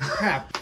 Crap.